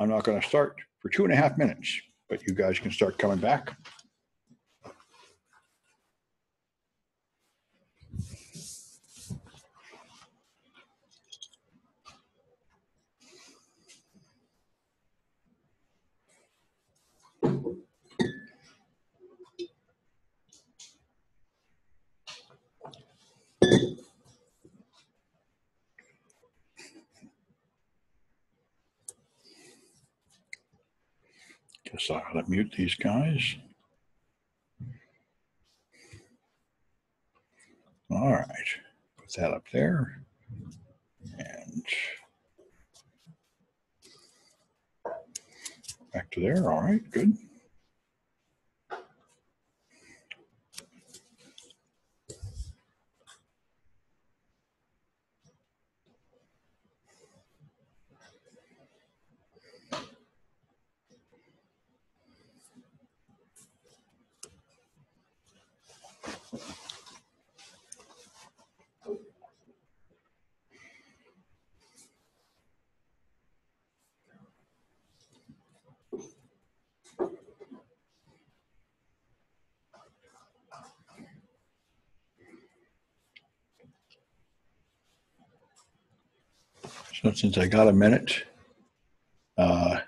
I'm not going to start for two and a half minutes, but you guys can start coming back. Guess I gotta mute these guys. All right, put that up there. And back to there. All right, good. So since I got a minute, uh,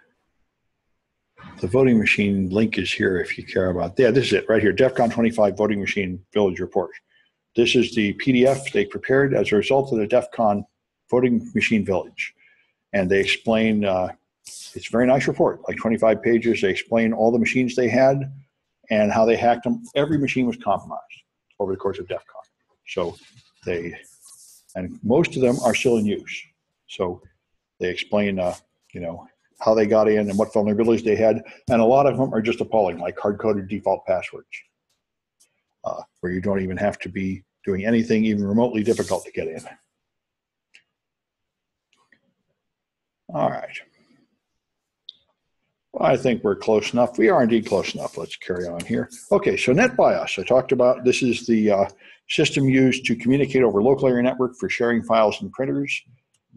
the voting machine link is here if you care about. Yeah, this is it right here. DEFCON 25 voting machine village report. This is the PDF they prepared as a result of the DEFCON voting machine village, and they explain. Uh, it's a very nice report, like 25 pages. They explain all the machines they had and how they hacked them. Every machine was compromised over the course of DEFCON. So they, and most of them are still in use. So they explain, uh, you know, how they got in and what vulnerabilities they had, and a lot of them are just appalling, like hard-coded default passwords, uh, where you don't even have to be doing anything even remotely difficult to get in. All right. Well, I think we're close enough. We are indeed close enough. Let's carry on here. Okay, so NetBIOS, I talked about, this is the uh, system used to communicate over local area network for sharing files and printers.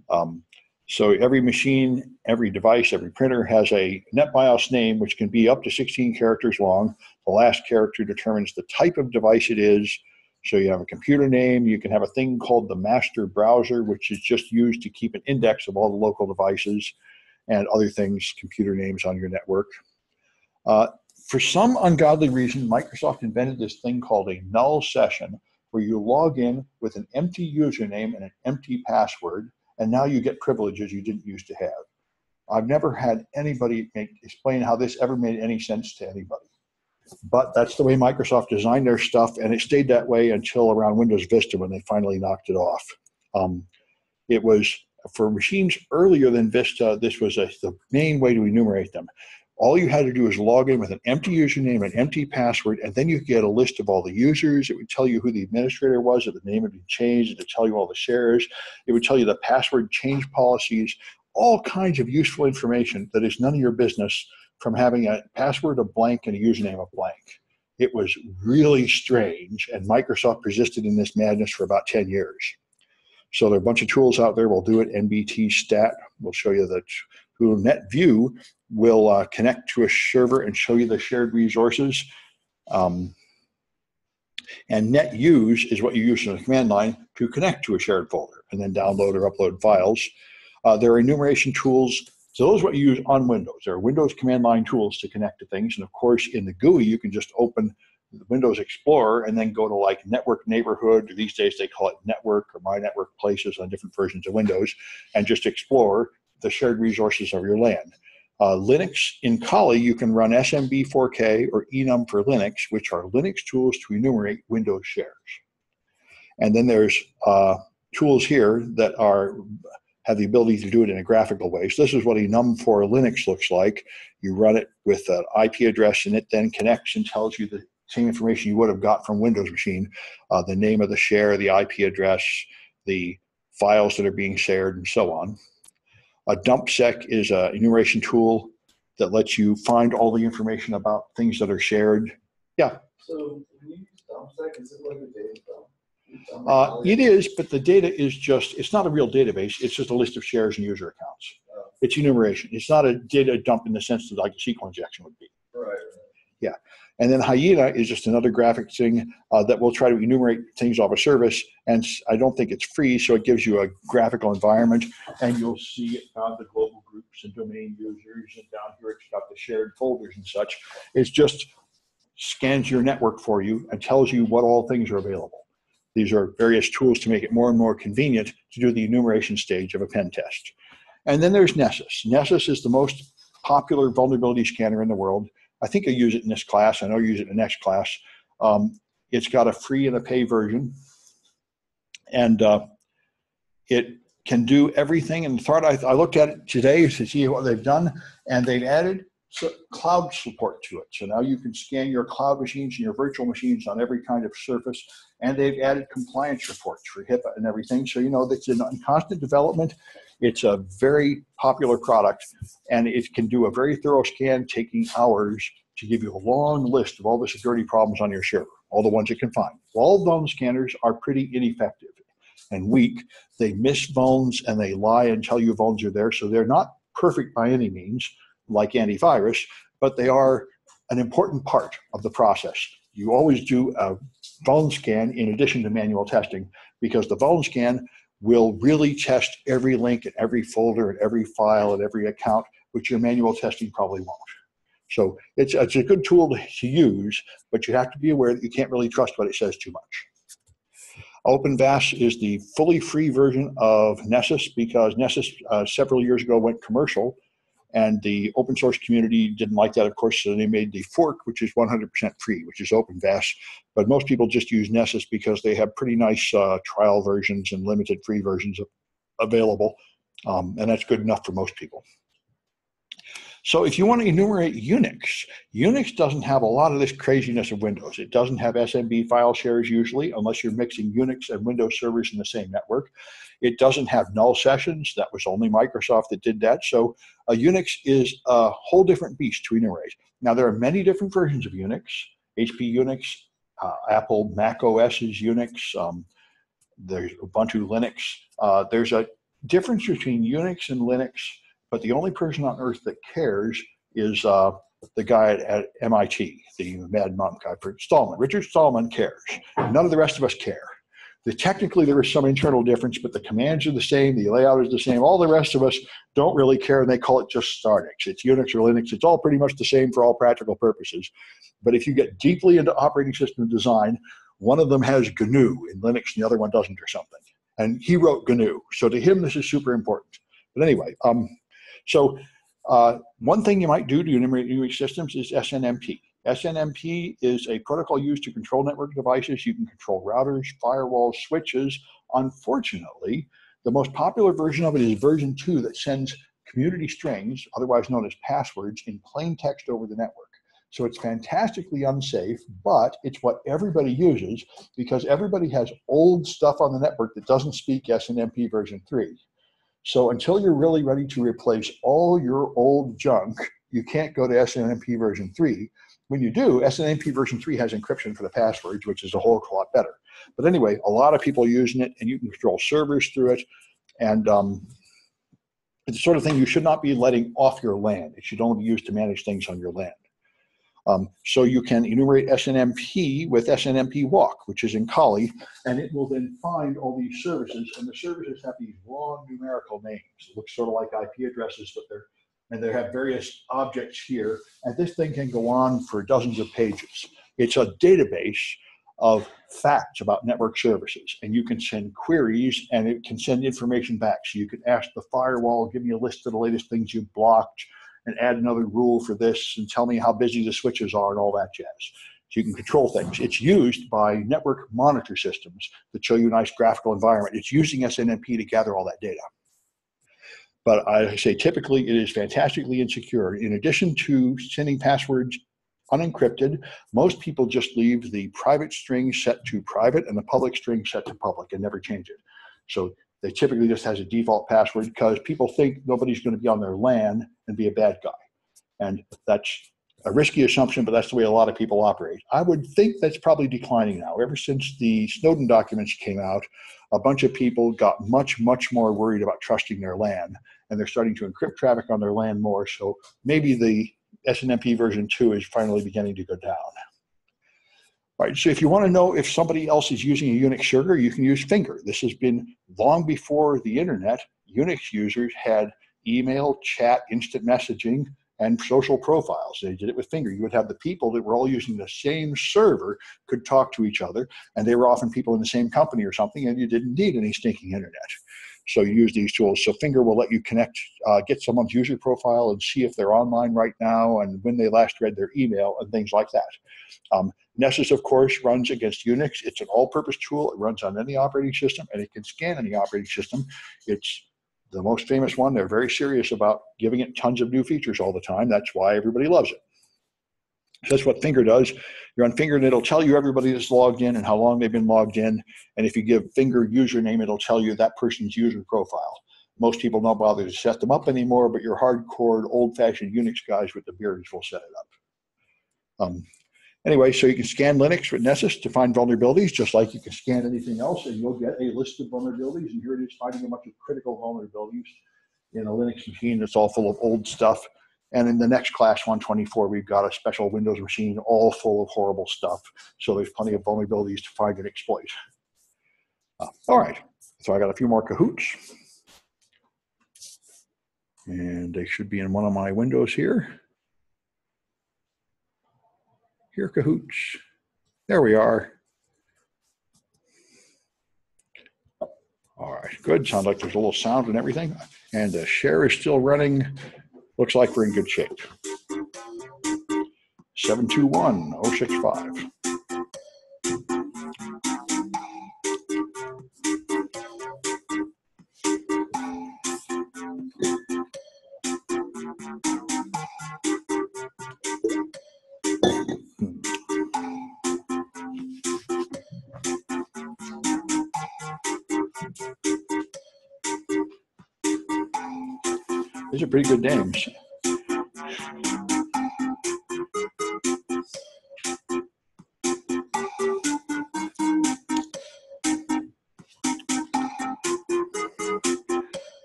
Um, so every machine, every device, every printer has a NetBIOS name, which can be up to 16 characters long. The last character determines the type of device it is. So you have a computer name, you can have a thing called the master browser, which is just used to keep an index of all the local devices and other things, computer names on your network. Uh, for some ungodly reason, Microsoft invented this thing called a null session, where you log in with an empty username and an empty password, and now you get privileges you didn't used to have. I've never had anybody make, explain how this ever made any sense to anybody. But that's the way Microsoft designed their stuff, and it stayed that way until around Windows Vista when they finally knocked it off. Um, it was for machines earlier than Vista, this was a, the main way to enumerate them. All you had to do is log in with an empty username, an empty password, and then you get a list of all the users. It would tell you who the administrator was, if the name had been changed, it would tell you all the shares. It would tell you the password change policies, all kinds of useful information that is none of your business from having a password of blank and a username of blank. It was really strange, and Microsoft persisted in this madness for about 10 years. So there are a bunch of tools out there. We'll do it. NBT Stat We'll show you that who NetView will uh, connect to a server and show you the shared resources. Um, and NetUse is what you use in the command line to connect to a shared folder and then download or upload files. Uh, there are enumeration tools. So those are what you use on Windows. There are Windows command line tools to connect to things. And of course, in the GUI, you can just open Windows Explorer and then go to like Network Neighborhood. These days they call it Network or My Network Places on different versions of Windows and just explore the shared resources of your LAN. Uh, Linux in Kali, you can run SMB4K or enum4linux, which are Linux tools to enumerate Windows shares. And then there's uh, tools here that are have the ability to do it in a graphical way. So this is what enum4linux looks like. You run it with an IP address, and it then connects and tells you the same information you would have got from Windows machine, uh, the name of the share, the IP address, the files that are being shared, and so on. A dumpsec is an enumeration tool that lets you find all the information about things that are shared. Yeah. So when you use dumpsec, is it like a data dump? Uh, it is, but the data is just, it's not a real database. It's just a list of shares and user accounts. Uh, It's enumeration. It's not a data dump in the sense that like a SQL injection would be. Right. And then Hyena is just another graphic thing uh, that will try to enumerate things off a service. And I don't think it's free, so it gives you a graphical environment. And you'll see it on the global groups and domain users, and down here it's got the shared folders and such. It's just scans your network for you and tells you what all things are available. These are various tools to make it more and more convenient to do the enumeration stage of a pen test. And then there's Nessus. Nessus is the most popular vulnerability scanner in the world. I think I use it in this class. I know I use it in the next class. Um, it's got a free and a pay version, and uh, it can do everything. And thought I, I looked at it today to see what they've done, and they've added so, cloud support to it. So now you can scan your cloud machines and your virtual machines on every kind of surface, and they've added compliance reports for HIPAA and everything. So you know that's in constant development. It's a very popular product, and it can do a very thorough scan, taking hours to give you a long list of all the security problems on your server, all the ones it can find. All vuln scanners are pretty ineffective and weak. They miss vulns and they lie and tell you vulns are there. So they're not perfect by any means, like antivirus, but they are an important part of the process. You always do a vuln scan in addition to manual testing because the vuln scan will really test every link and every folder and every file and every account, which your manual testing probably won't. So it's, it's a good tool to, use, but you have to be aware that you can't really trust what it says too much. OpenVAS is the fully free version of Nessus because Nessus uh, several years ago went commercial and the open source community didn't like that, of course, so they made the fork, which is 100% free, which is OpenVAS. But most people just use Nessus because they have pretty nice uh, trial versions and limited free versions available. Um, and that's good enough for most people. So if you want to enumerate Unix, Unix doesn't have a lot of this craziness of Windows. It doesn't have SMB file shares usually, unless you're mixing Unix and Windows servers in the same network. It doesn't have null sessions. That was only Microsoft that did that. So a Unix is a whole different beast to enumerate. Now there are many different versions of Unix. HP Unix, uh, Apple Mac OS's Unix. Um, there's Ubuntu Linux. Uh, there's a difference between Unix and Linux but the only person on earth that cares is uh, the guy at, at, MIT, the mad monk. I've heard Stallman. Richard Stallman cares. None of the rest of us care. The, technically, there is some internal difference, but the commands are the same, the layout is the same. All the rest of us don't really care, and they call it just Starnix. It's Unix or Linux. It's all pretty much the same for all practical purposes. But if you get deeply into operating system design, one of them has GNU in Linux and the other one doesn't, or something. And he wrote GNU. So to him, this is super important. But anyway, um, so uh, one thing you might do to enumerate systems is SNMP. SNMP is a protocol used to control network devices. You can control routers, firewalls, switches. Unfortunately, the most popular version of it is version 2 that sends community strings, otherwise known as passwords, in plain text over the network. So it's fantastically unsafe, but it's what everybody uses because everybody has old stuff on the network that doesn't speak SNMP version 3. So until you're really ready to replace all your old junk, you can't go to SNMP version 3. When you do, SNMP version 3 has encryption for the passwords, which is a whole lot better. But anyway, a lot of people are using it, and you can control servers through it. And um, it's the sort of thing you should not be letting off your LAN. It should only be used to manage things on your LAN. Um, so you can enumerate SNMP with SNMP walk, which is in Kali, and it will then find all these services, and the services have these long numerical names. It looks sort of like IP addresses, but they're and they have various objects here, and this thing can go on for dozens of pages. It's a database of facts about network services, and you can send queries, and it can send information back. So you can ask the firewall, give me a list of the latest things you've blocked, and add another rule for this and tell me how busy the switches are and all that jazz. So you can control things. It's used by network monitor systems that show you a nice graphical environment. It's using SNMP to gather all that data. But I say typically it is fantastically insecure. In addition to sending passwords unencrypted, most people just leave the private string set to private and the public string set to public and never change it. So they typically just has a default password because people think nobody's going to be on their LAN and be a bad guy. And that's a risky assumption, but that's the way a lot of people operate. I would think that's probably declining now. Ever since the Snowden documents came out, a bunch of people got much, much more worried about trusting their LAN. and they're starting to encrypt traffic on their LAN more. So maybe the SNMP version 2 is finally beginning to go down. Right, so if you want to know if somebody else is using a Unix server, you can use Finger. This has been long before the internet. Unix users had email, chat, instant messaging, and social profiles. They did it with Finger. You would have the people that were all using the same server could talk to each other, and they were often people in the same company or something, and you didn't need any stinking internet. So you use these tools. So Finger will let you connect, uh, get someone's user profile and see if they're online right now and when they last read their email and things like that. Um, Nessus, of course, runs against Unix. It's an all-purpose tool. It runs on any operating system, and it can scan any operating system. It's the most famous one. They're very serious about giving it tons of new features all the time. That's why everybody loves it. So that's what Finger does. You're on Finger and it'll tell you everybody that's logged in and how long they've been logged in. And if you give Finger username, it'll tell you that person's user profile. Most people don't bother to set them up anymore, but your hardcore, old-fashioned Unix guys with the beards will set it up. Um, anyway, so you can scan Linux with Nessus to find vulnerabilities, just like you can scan anything else, and you'll get a list of vulnerabilities. And here it is finding a bunch of critical vulnerabilities in a Linux machine that's all full of old stuff. And in the next class 124, we've got a special Windows machine all full of horrible stuff. So there's plenty of vulnerabilities to find and exploit. Uh, all right, so I got a few more Kahoots. And they should be in one of my windows here. Here, Kahoots. There we are. All right, good. Sounds like there's a little sound and everything. And the share is still running. Looks like we're in good shape. 721-065. These are pretty good names.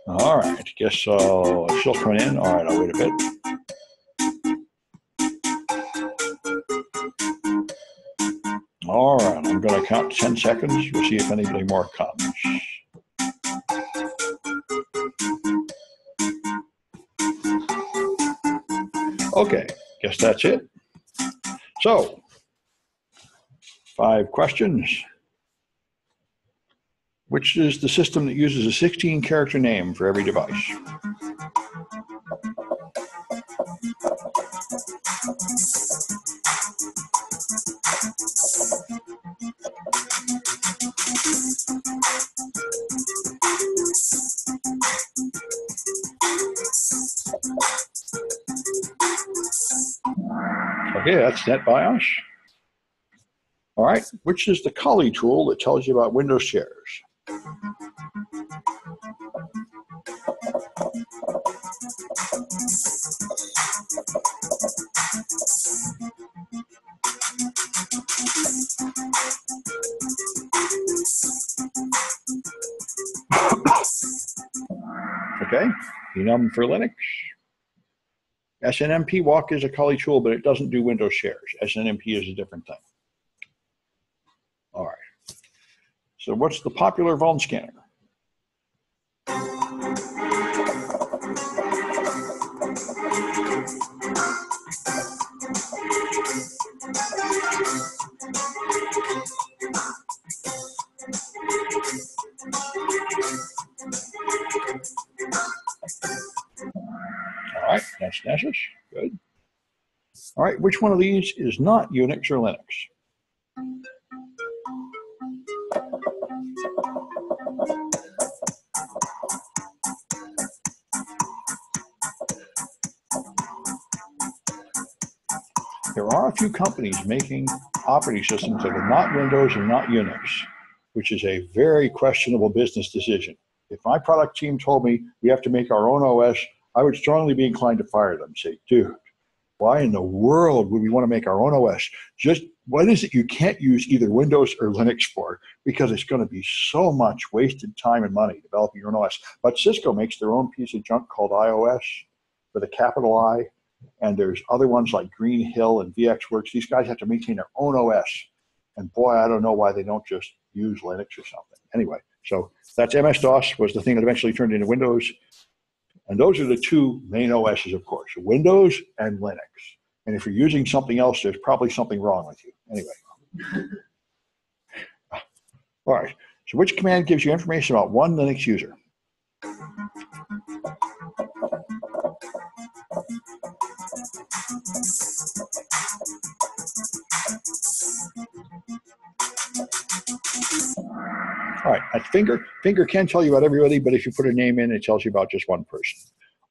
All right, guess uh, she'll come in. All right, I'll wait a bit. All right, I'm going to count 10 seconds. We'll see if anybody more comes. Okay, guess that's it. So, five questions. Which is the system that uses a 16 character name for every device? Okay, that's NetBIOS. All right, which is the Kali tool that tells you about Windows shares? okay, enum4linux. SNMP walk is a Kali tool, but it doesn't do Windows shares. SNMP is a different thing. All right. So what's the popular Vuln scanner? All right, which one of these is not Unix or Linux? There are a few companies making operating systems that are not Windows and not Unix, which is a very questionable business decision. If my product team told me we have to make our own OS, I would strongly be inclined to fire them. Say, dude, Why in the world would we want to make our own OS? Just what is it you can't use either Windows or Linux for? Because it's going to be so much wasted time and money developing your own OS. But Cisco makes their own piece of junk called iOS with a capital I. And there's other ones like Green Hill and VxWorks. These guys have to maintain their own OS. And boy, I don't know why they don't just use Linux or something. Anyway, so that's MS DOS was the thing that eventually turned into Windows. And those are the two main OSs, of course, Windows and Linux. And if you're using something else, there's probably something wrong with you. Anyway. All right. So which command gives you information about one Linux user? All right, finger finger can tell you about everybody, but if you put a name in, it tells you about just one person.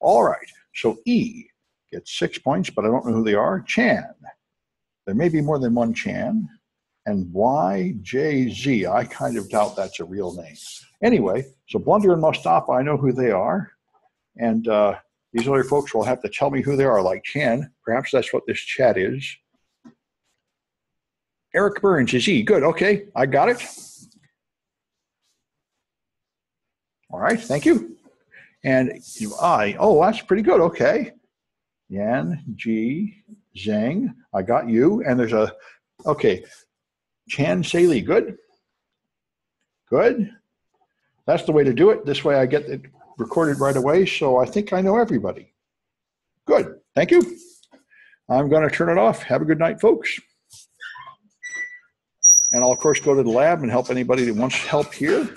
All right, so E gets six points, but I don't know who they are. Chan, there may be more than one Chan, and YJZ, I kind of doubt that's a real name. Anyway, so Blunder and Mustafa, I know who they are, and uh, these other folks will have to tell me who they are, like Chan. Perhaps that's what this chat is. Eric Burns is E. Good. Okay, I got it. All right, thank you. And you, I, oh, that's pretty good. Okay. Yan, G, Zhang, I got you. And there's a, okay, Chan Saley, good. Good. That's the way to do it. This way I get it recorded right away. So I think I know everybody. Good. Thank you. I'm going to turn it off. Have a good night, folks. And I'll, of course, go to the lab and help anybody that wants help here.